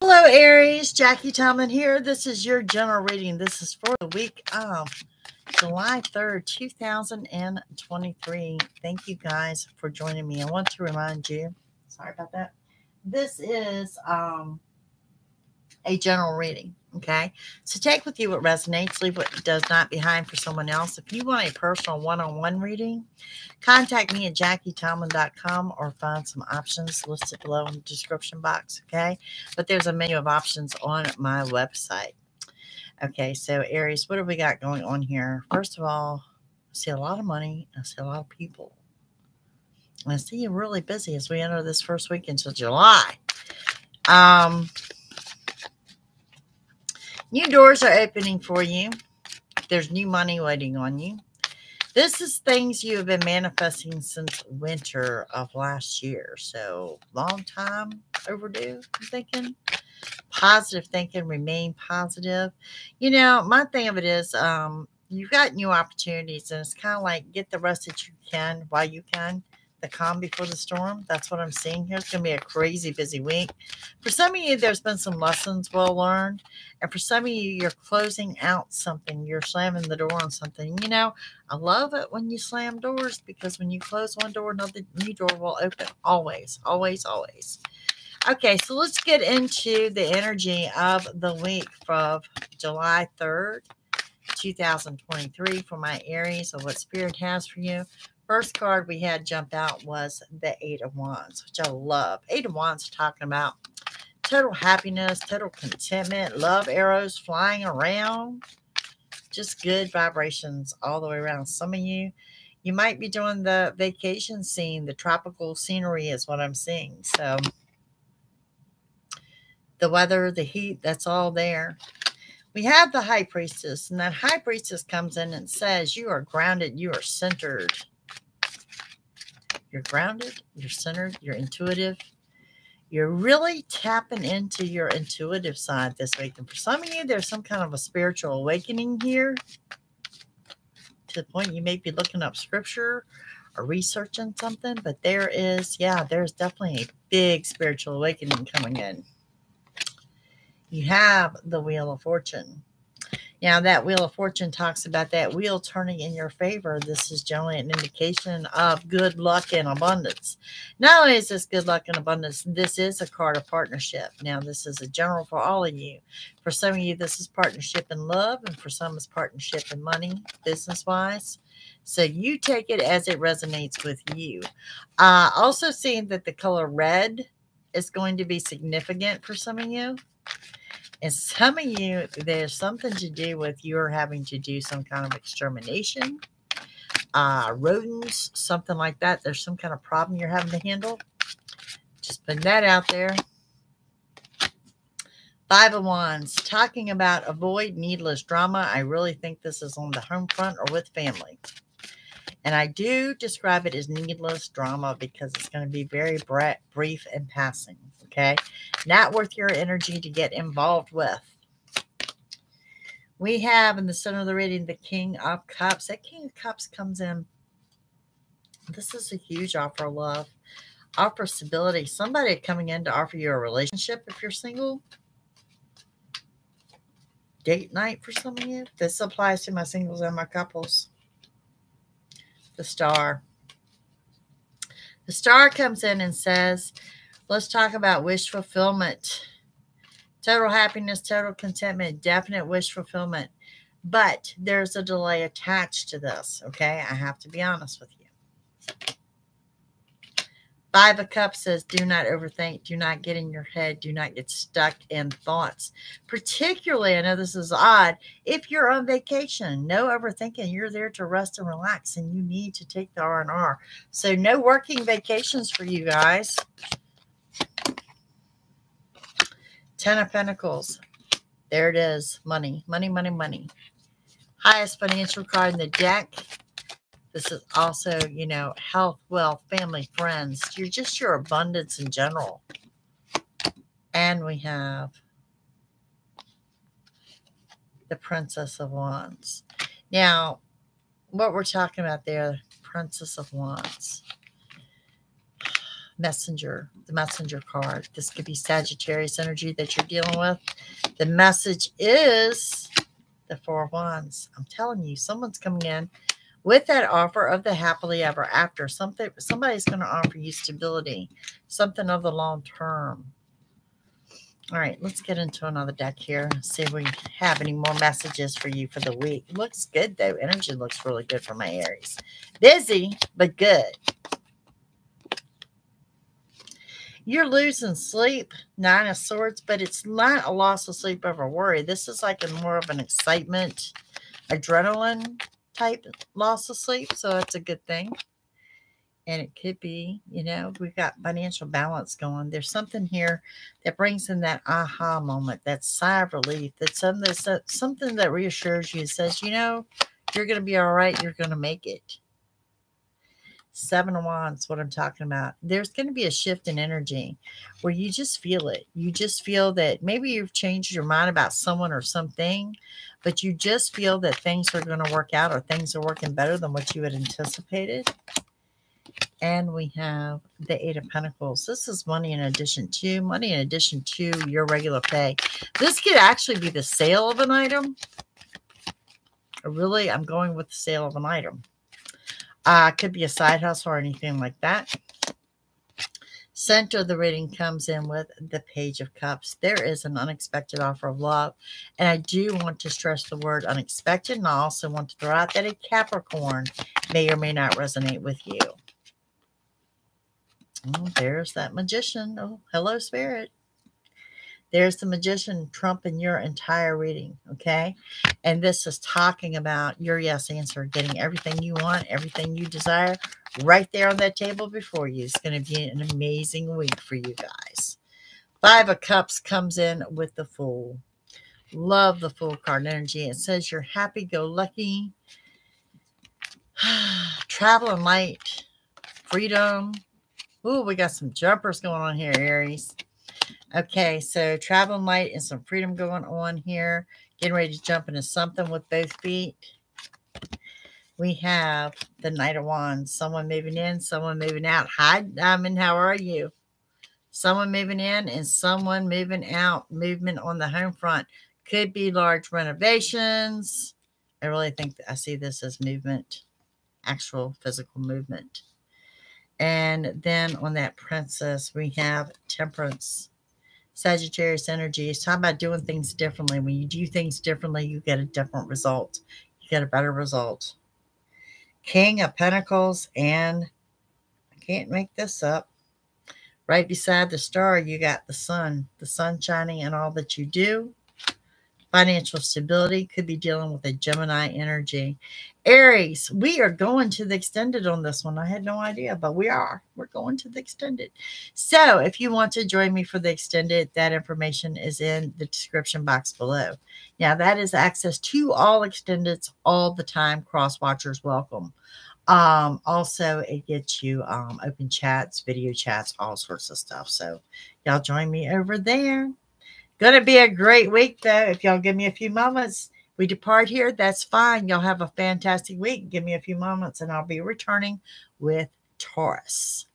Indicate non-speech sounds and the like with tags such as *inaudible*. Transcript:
Hello, Aries. Jackie Tomlin here. This is your general reading. This is for the week of July 3rd, 2023. Thank you guys for joining me. I want to remind you, sorry about that. This is um, a general reading. Okay. So take with you what resonates, leave what does not behind for someone else. If you want a personal one on one reading, contact me at jackietomlin.com or find some options listed below in the description box. Okay. But there's a menu of options on my website. Okay. So, Aries, what have we got going on here? First of all, I see a lot of money, I see a lot of people. And I see you really busy as we enter this first week into July. Um, New doors are opening for you. There's new money waiting on you. This is things you have been manifesting since winter of last year. So, long time overdue, I'm thinking. Positive thinking, remain positive. You know, my thing of it is, um, you've got new opportunities, and it's kind of like get the rest that you can while you can the calm before the storm. That's what I'm seeing here. It's going to be a crazy busy week. For some of you, there's been some lessons well learned. And for some of you, you're closing out something. You're slamming the door on something. You know, I love it when you slam doors because when you close one door, another new door will open. Always, always, always. Okay, so let's get into the energy of the week of July 3rd, 2023 for my Aries of what Spirit has for you first card we had jump out was the Eight of Wands, which I love. Eight of Wands talking about total happiness, total contentment, love arrows flying around, just good vibrations all the way around. Some of you, you might be doing the vacation scene, the tropical scenery is what I'm seeing. So the weather, the heat, that's all there. We have the high priestess, and that high priestess comes in and says, You are grounded, you are centered you're grounded, you're centered, you're intuitive. You're really tapping into your intuitive side this week. And for some of you, there's some kind of a spiritual awakening here to the point you may be looking up scripture or researching something. But there is, yeah, there's definitely a big spiritual awakening coming in. You have the Wheel of Fortune. Now, that Wheel of Fortune talks about that wheel turning in your favor. This is generally an indication of good luck and abundance. Not only is this good luck and abundance, this is a card of partnership. Now, this is a general for all of you. For some of you, this is partnership in love, and for some, it's partnership in money, business wise. So you take it as it resonates with you. Uh, also, seeing that the color red is going to be significant for some of you. And some of you, there's something to do with you're having to do some kind of extermination, uh, rodents, something like that. There's some kind of problem you're having to handle. Just putting that out there. Five of Wands, talking about avoid needless drama. I really think this is on the home front or with family. And I do describe it as needless drama because it's going to be very brief and passing. Okay. Not worth your energy to get involved with. We have in the center of the reading the King of Cups. That King of Cups comes in. This is a huge offer of love, offer stability. Somebody coming in to offer you a relationship if you're single. Date night for some of you. This applies to my singles and my couples. The star. The star comes in and says, Let's talk about wish fulfillment. Total happiness, total contentment, definite wish fulfillment. But there's a delay attached to this, okay? I have to be honest with you. Five of Cups says, do not overthink, do not get in your head, do not get stuck in thoughts. Particularly, I know this is odd, if you're on vacation, no overthinking. You're there to rest and relax, and you need to take the R&R. So no working vacations for you guys. Ten of Pentacles. There it is. Money, money, money, money. Highest financial card in the deck. This is also, you know, health, wealth, family, friends. You're just your abundance in general. And we have the Princess of Wands. Now, what we're talking about there, Princess of Wands. Messenger, the messenger card. This could be Sagittarius energy that you're dealing with. The message is the Four of Wands. I'm telling you, someone's coming in with that offer of the happily ever after. Something somebody's going to offer you stability, something of the long term. All right, let's get into another deck here. See if we have any more messages for you for the week. Looks good though. Energy looks really good for my Aries. Busy, but good. You're losing sleep, Nine of Swords, but it's not a loss of sleep over worry. This is like a more of an excitement, adrenaline type loss of sleep. So that's a good thing. And it could be, you know, we've got financial balance going. There's something here that brings in that aha moment, that sigh of relief, that something, something that reassures you, says, you know, you're going to be all right. You're going to make it. Seven of Wands, what I'm talking about. There's going to be a shift in energy where you just feel it. You just feel that maybe you've changed your mind about someone or something, but you just feel that things are going to work out or things are working better than what you had anticipated. And we have the Eight of Pentacles. This is money in addition to money in addition to your regular pay. This could actually be the sale of an item. Really, I'm going with the sale of an item. Uh, could be a side hustle or anything like that. Center of the reading comes in with the Page of Cups. There is an unexpected offer of love. And I do want to stress the word unexpected. And I also want to throw out that a Capricorn may or may not resonate with you. Oh, there's that magician. Oh, hello, spirit. There's the magician trumping your entire reading. Okay. And this is talking about your yes answer, getting everything you want, everything you desire right there on that table before you. It's going to be an amazing week for you guys. Five of Cups comes in with the Fool. Love the Fool card energy. It says you're happy go lucky, *sighs* traveling light, freedom. Ooh, we got some jumpers going on here, Aries. Okay, so traveling light and some freedom going on here. Getting ready to jump into something with both feet. We have the Knight of Wands. Someone moving in, someone moving out. Hi, Diamond. How are you? Someone moving in and someone moving out. Movement on the home front. Could be large renovations. I really think I see this as movement, actual physical movement. And then on that princess, we have temperance. Sagittarius energy is talking about doing things differently. When you do things differently, you get a different result. You get a better result. King of Pentacles, and I can't make this up. Right beside the star, you got the sun, the sun shining in all that you do. Financial stability could be dealing with a Gemini energy. Aries, we are going to the extended on this one. I had no idea, but we are. We're going to the extended. So if you want to join me for the extended, that information is in the description box below. Now, that is access to all extendeds all the time. Cross watchers welcome. Um, also, it gets you um, open chats, video chats, all sorts of stuff. So y'all join me over there. Gonna be a great week though. If y'all give me a few moments, we depart here. That's fine. Y'all have a fantastic week. Give me a few moments and I'll be returning with Taurus.